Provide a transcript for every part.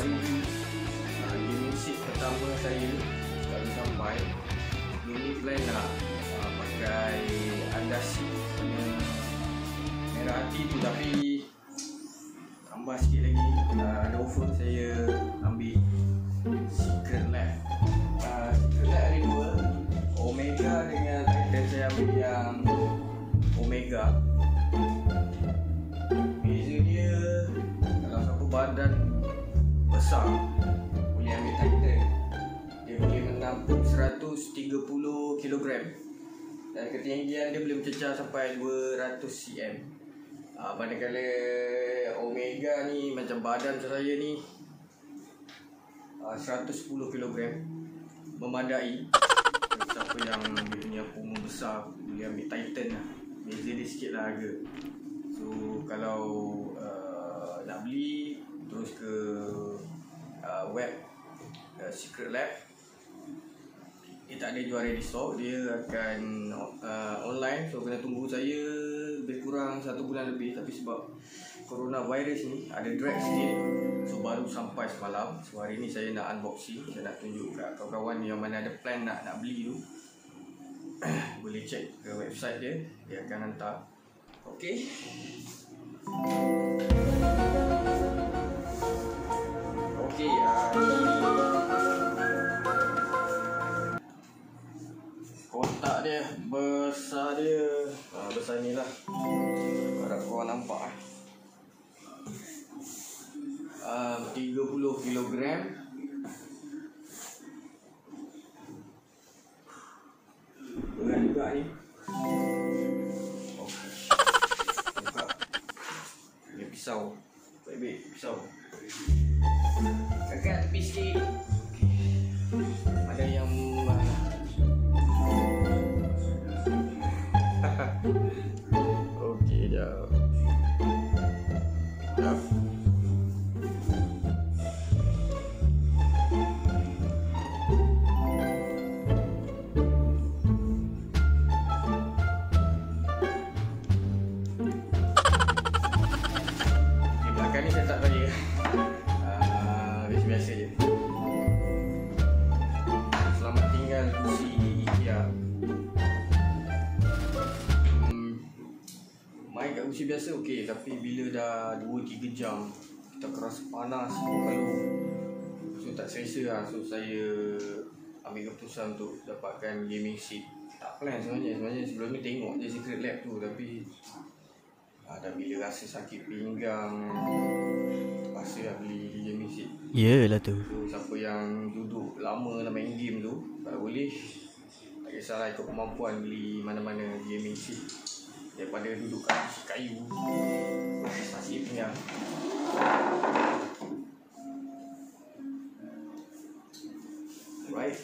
Gaming seat pertama saya Baru sampai. Ni plan nak uh, Pakai Andasi Merah hati tu. Tapi Tambah sikit lagi uh, Ada offer saya Ambil Secret Lab uh, Secret Lab ada dua Omega dengan saya ambil yang Omega Besar. Boleh ambil Titan Dia boleh menampung 130 kg Dan ketinggian dia boleh mencecah sampai 200 cm. Uh, Manakala Omega ni Macam badan saya ni uh, 110 kg Memadai. Siapa yang dia punya punggung besar Boleh ambil Titan lah. Beza dia sikit lah harga. So kalau uh, nak beli Terus ke uh, web uh, Secret Lab. Dia tak ada jual ready stock Dia akan uh, online. So kena tunggu saya Lebih kurang satu bulan lebih. Tapi sebab Coronavirus ni Ada drag sikit. So baru sampai semalam. So hari ni saya nak unboxing. Saya nak tunjuk kat kawan-kawan yang mana ada plan nak nak beli tu. Boleh check ke website dia. Dia akan hantar. Okey 30 kilogram Berat juga ni. Okey. Buka. Ini pisau. Baik-baik, pisau. Kakak tepi sikit. Ada yang Okey, jap. Jap. 2-3 jam Kita keras panas Kalau So tak selesa lah. So saya ambil keputusan untuk dapatkan gaming seat. Tak plan sebenarnya. Sebenarnya sebelum ni tengok je Secret Lab tu. Tapi Ah, dah bila rasa sakit pinggang Rasa dah beli gaming seat. Yelah tu. So siapa yang duduk lama nak main game tu Kalau boleh. Tak kisahlah ikut kemampuan beli mana-mana gaming seat Daripada duduk kat kursi kayu. Sakit pinggang Right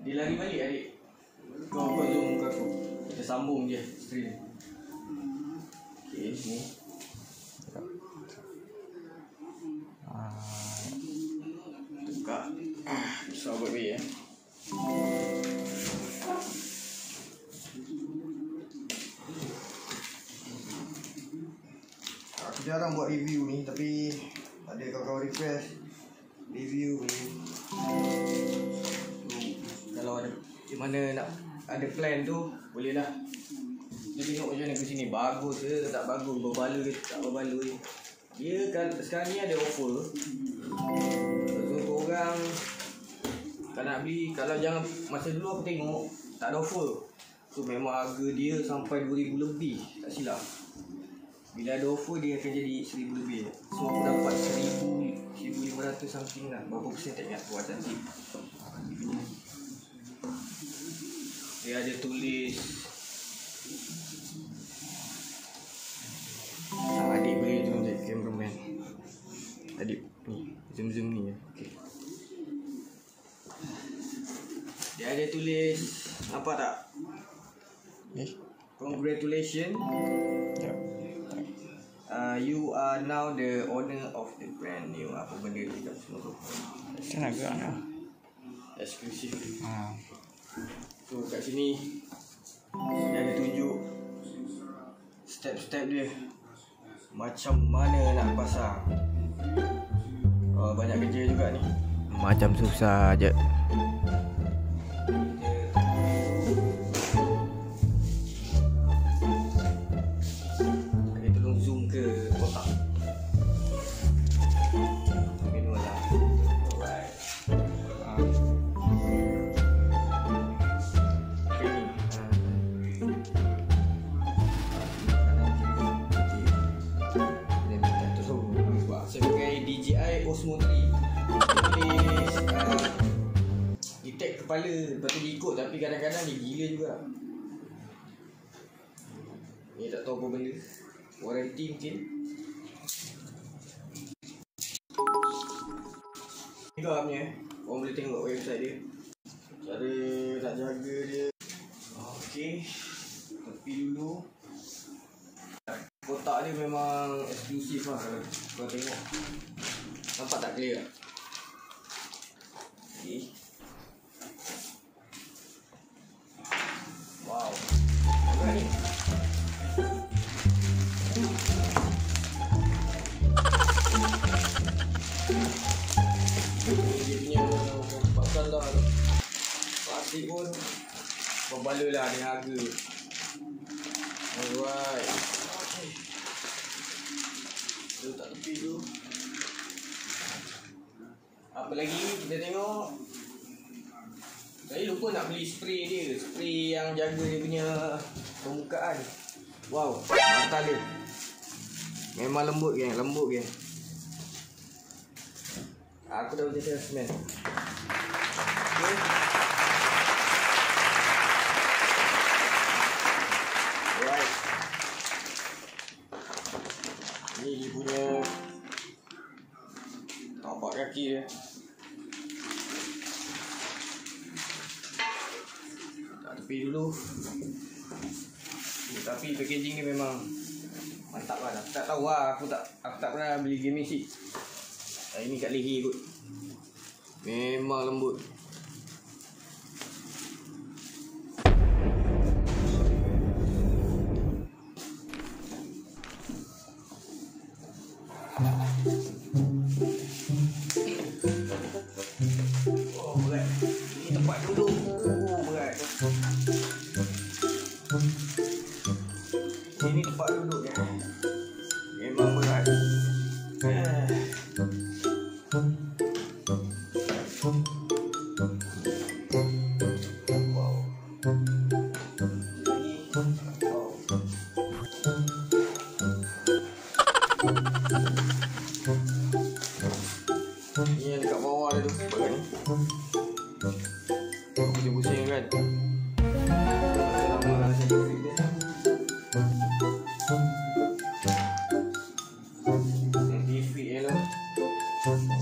Dia lari balik adik. Kau kau zoom muka aku? Kita sambung je stream Jarang buat review ni tapi ada kawan-kawan request review ni. Kalau ada di mana nak ada plan tu boleh lah. Dia tengok macam mana ke sini bagus ke tak bagus berbala ke tak berbala je. Dia kan sekarang ni ada offer. So korang kalau nak beli kalau jangan masa dulu aku tengok tak ada offer. So memang harga dia sampai 2000 lebih tak silap. Bila ada offer dia akan jadi 1000 lebih. So aku dapat 1000 1500 something lah. Berapa persen tak ingat buat cantik. Dia ada tulis Ah, adik boleh zoom je cameraman. Adik ni zoom zoom ni ya. Okey. Dia ada tulis apa tak? Eh Congratulations. Jap Uh, you are now the owner of the brand new apa benda ni kat semua tu. Macam agak lah Eksklusif. ha. So kat sini dia ada tunjuk step-step dia macam mana nak pasang. Oh, banyak kerja juga ni. Macam susah je. Warranty mungkin. Ni kau punya Korang boleh tengok website dia. Cara nak jaga dia. Okay Tepi dulu Kotak dia memang eksklusif lah. Kalau kau tengok. Nampak tak clear? Plastik pun. Berbala lah dengan harga. Alright. Okay Letak tepi tu. Apa lagi kita tengok? Saya lupa nak beli spray dia. Spray yang jaga dia punya Permukaan. Wow Mantap dia. Memang lembut geng Lembut geng. Aku dah macam salesman Okay tepi dulu. Tapi packaging ni memang Mantap lah. Aku tak tahu lah Aku tak aku tak pernah beli gaming Ah, Ini kat leher kot. Memang lembut Ada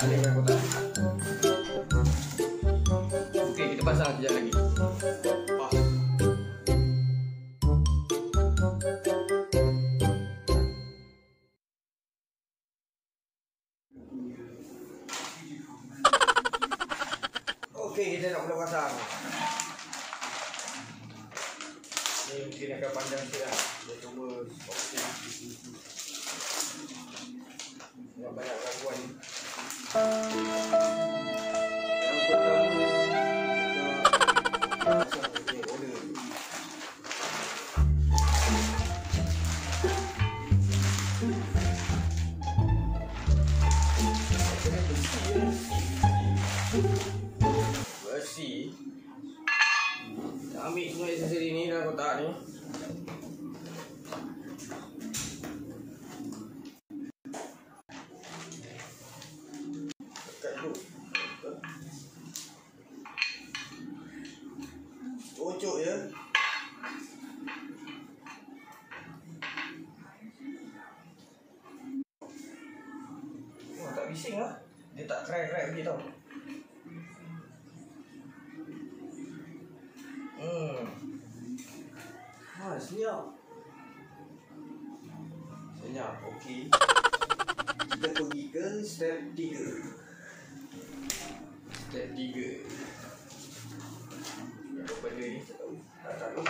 Kotak Okey, kita pasang sekejap lagi Nak ambil semua aksesori ni dalam kotak ni step 3. Step 3. Apa benda ni? Tak tahu. Tak tahu.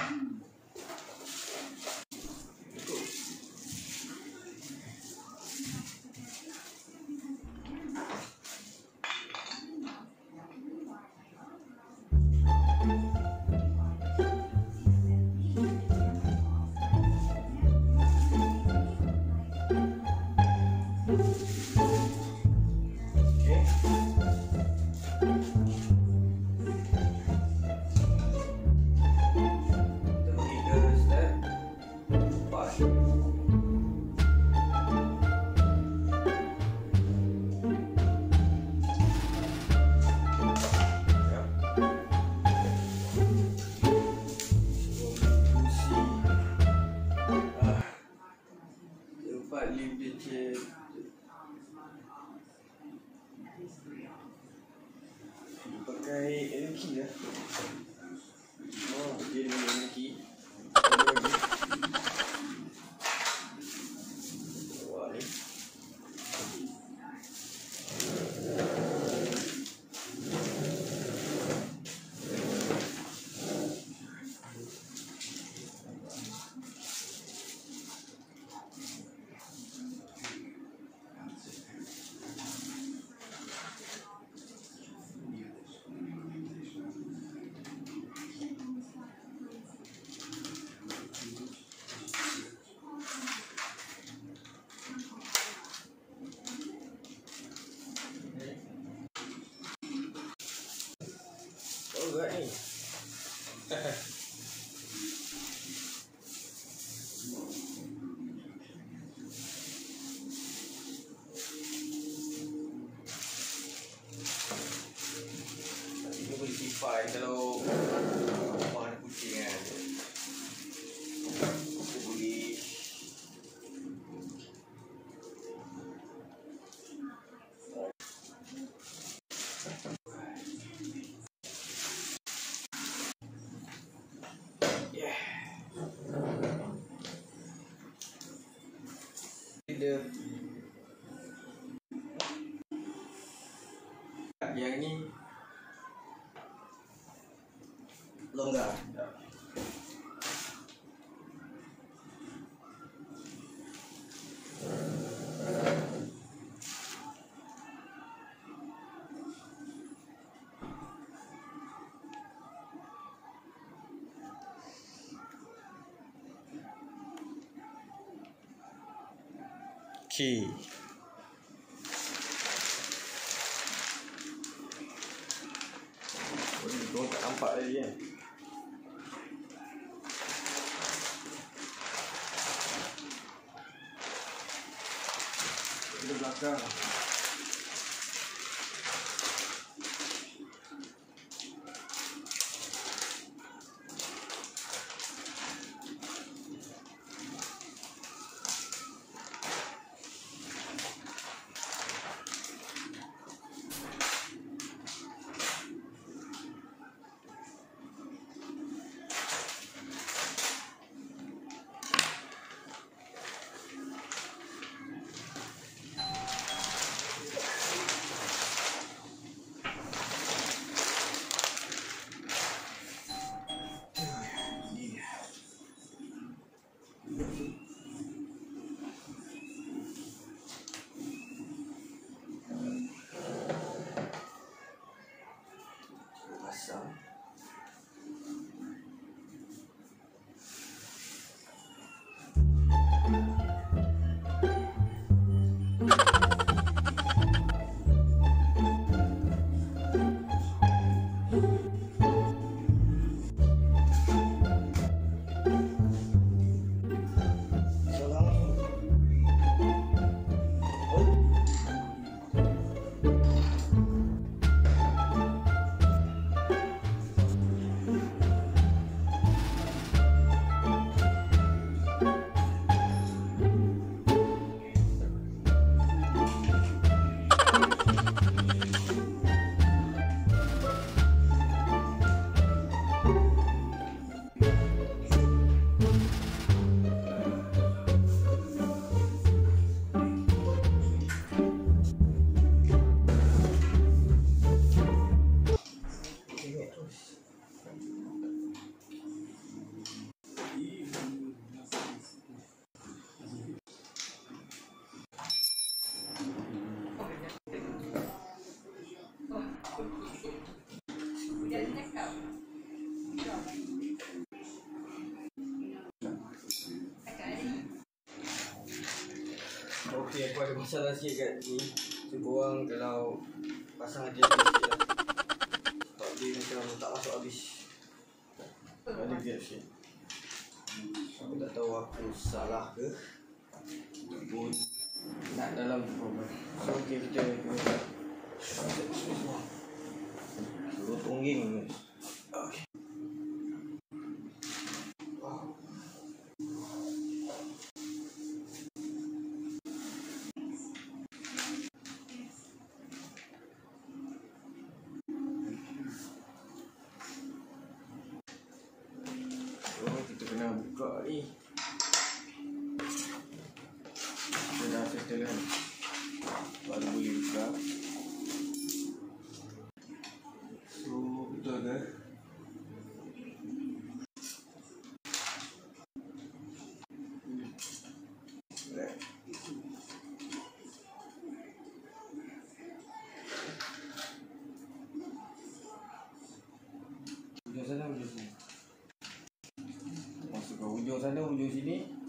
Pakai LK lah. Oh, dia dengan LK. Ada lagi. Wah ni. Oh, berat ni. Dia yang ni longgar. Ni kau tak nampak tadi kan? Di belakang. Okey, aku ada masalah sikit kat ni. Sebuang kalau pasang aja Tak lah. dia macam tak masuk habis. Ada dia sikit. Aku tak tahu aku salah ke. Bun nak dalam problem. So, okay, kita kena. Okay Oh, kita kena buka ni. Kita dah settle kan. Sini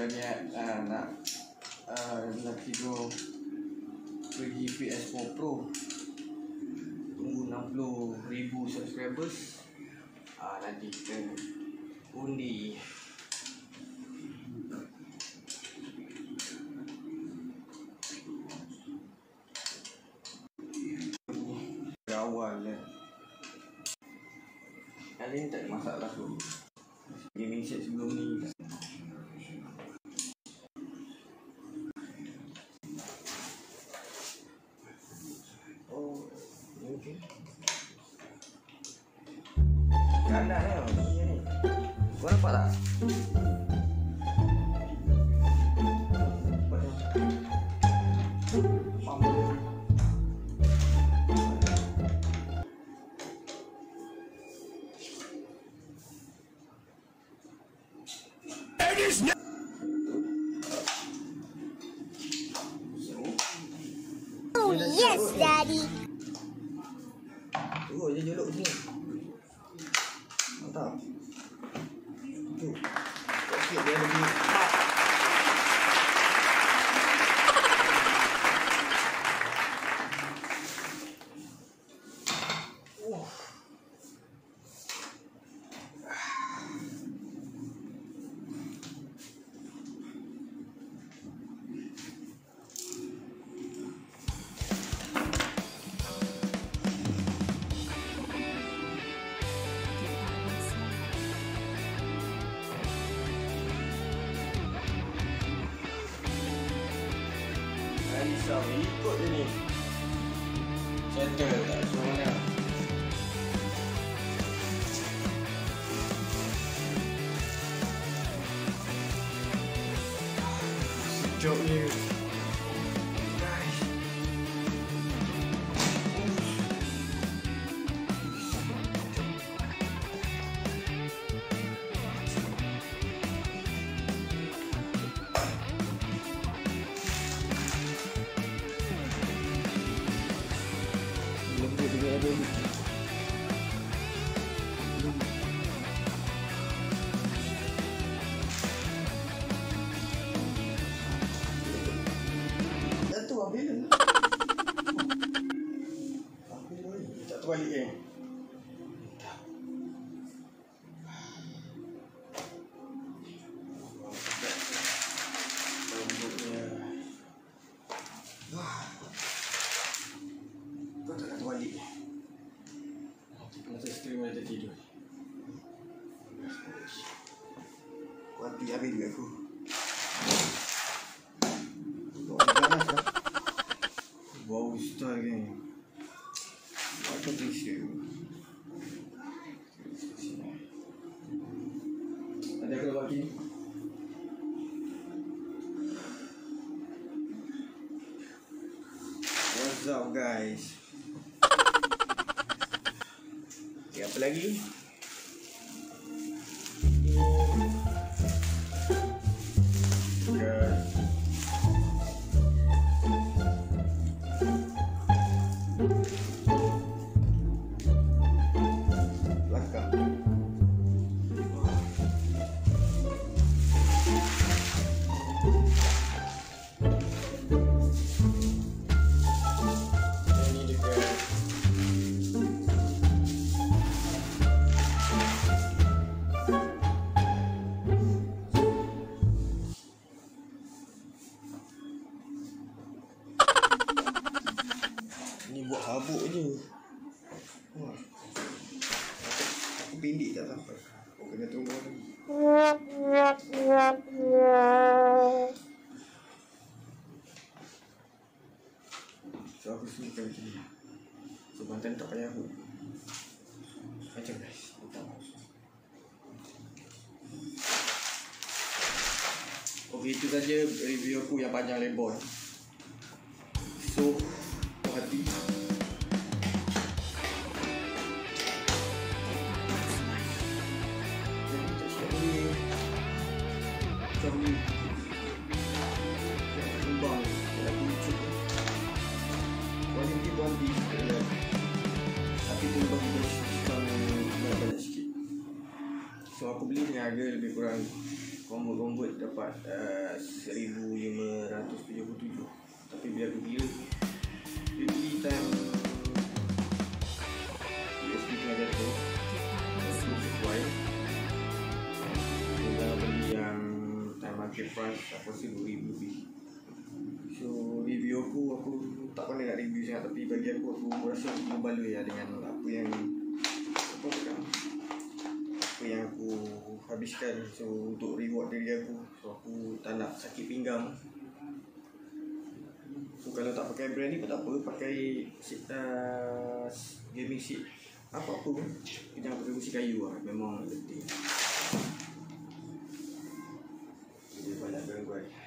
Niat uh, nak uh, nak tidur pergi PS4 Pro tunggu 60,000 subscribers ah nanti kita undi Kanan ni, Jangan risau, ni. Aku tisu. Ada aku bagi. What's up guys? Itu saja review aku yang panjang lebar. So hati Dia beli time USD tengah jatuh So sesuai kalau beli yang time market price Aku rasa 2000 lebih So review aku aku tak pandai nak review sangat tapi bagi aku aku rasa aku berbaloi lah dengan apa yang apa cakap apa yang aku habiskan so untuk reward diri aku so aku tak nak sakit pinggang so kalau tak pakai brand ni pun tak apa pakai seat, uh, gaming seat. Apa-apa pun. Jangan pakai kursi kayu lah memang penting. Dia banyak gangguan